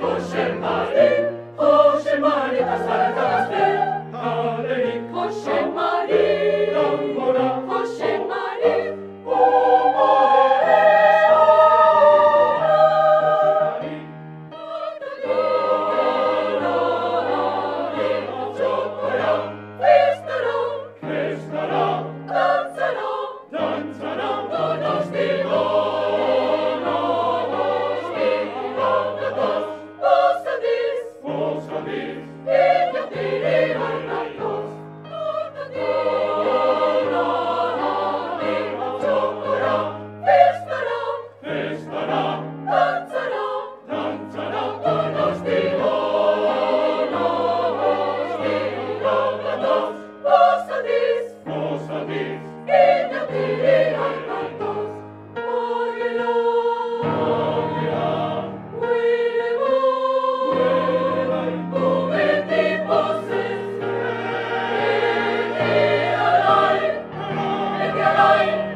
Hashem Hashem mine.